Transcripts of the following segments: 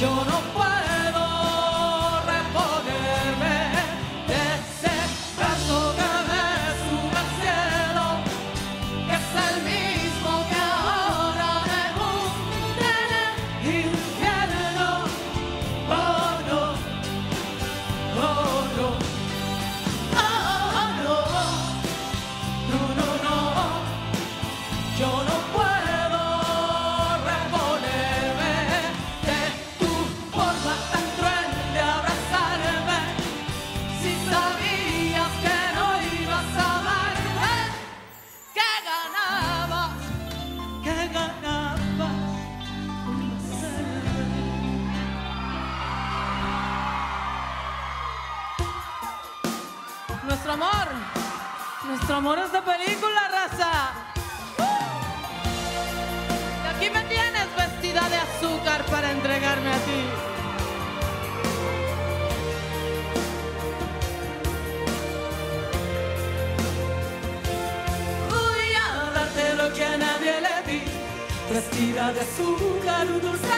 Yo no puedo. nuestro amor. Nuestro amor a esta película, raza. Y aquí me tienes vestida de azúcar para entregarme a ti. Voy a darte lo que a nadie le di, vestida de azúcar, dulce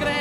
creer.